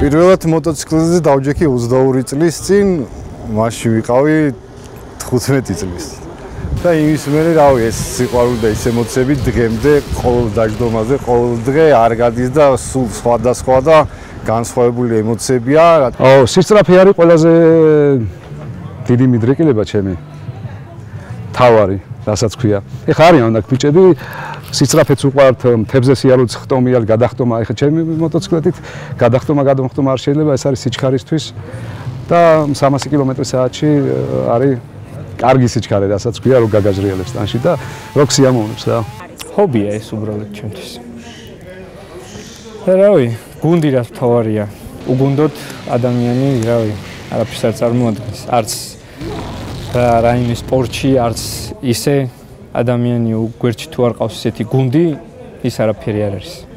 პირველად მოტოციკლზე დავჯექი 22 წლის წინ, მაშინ ვიყავი 15 წლის. და იმის მერე რავი ეს სიყვარული და ეს ემოციები დღემდე ყოველ დაждდომაზე ყოველ დღე არ გადის და სულ სხვადასხვა და განსხვავებული ემოციებია. ო, სისტრაფე არის ყველაზე დიდი მიდრეკილება ჩემი. თავარი, რასაც ქვია. ეხა არიან და ბიჭები სისტრაფეც უყვართ, თებზე სიარულს ხტომიალ გადახტომა, ეხა ჩემი მოტოციკლეთით გადახტომა გადამხტომა არ შეიძლება, ეს არის სიჩქარისთვის და 300 კმ/სთ-ში არის კარგი სიჩქარე, რასაც ქვია, რომ გაგაჟრიელებს ტანში და რო ქსიამოვნებს და ჰობია ეს უბრალოდ ჩემთვის. რავი, გუნდი რა თავარია. უგუნდოთ ადამიანი, რავი, არაფერს არ წარმოადგენს. არც რა რაიმე სპორტში, არც ისე ადამიანი უგვერჩი თუ არ ყავს ესეთი გუნდი, ის არაფერი არ არის.